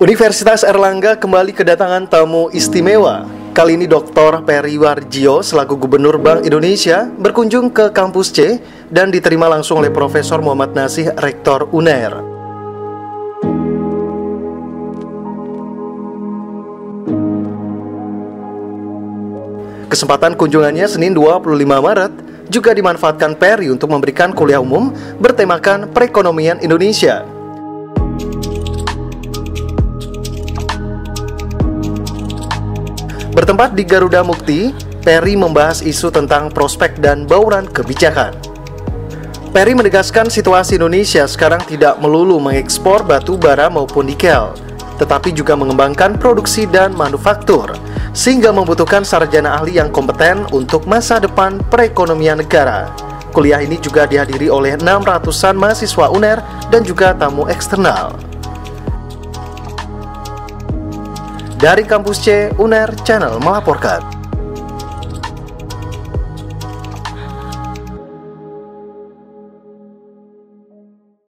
Universitas Erlangga kembali kedatangan tamu istimewa. Kali ini Dr. Peri Warjio selaku Gubernur Bank Indonesia berkunjung ke kampus C dan diterima langsung oleh Profesor Muhammad Nasih, Rektor UNER. Kesempatan kunjungannya Senin 25 Maret juga dimanfaatkan Peri untuk memberikan kuliah umum bertemakan perekonomian Indonesia. Bertempat di Garuda Mukti, Perry membahas isu tentang prospek dan bauran kebijakan. Perry menegaskan situasi Indonesia sekarang tidak melulu mengekspor batu bara maupun nikel, tetapi juga mengembangkan produksi dan manufaktur, sehingga membutuhkan sarjana ahli yang kompeten untuk masa depan perekonomian negara. Kuliah ini juga dihadiri oleh 600-an mahasiswa UNER dan juga tamu eksternal. Dari kampus C, UNER Channel melaporkan.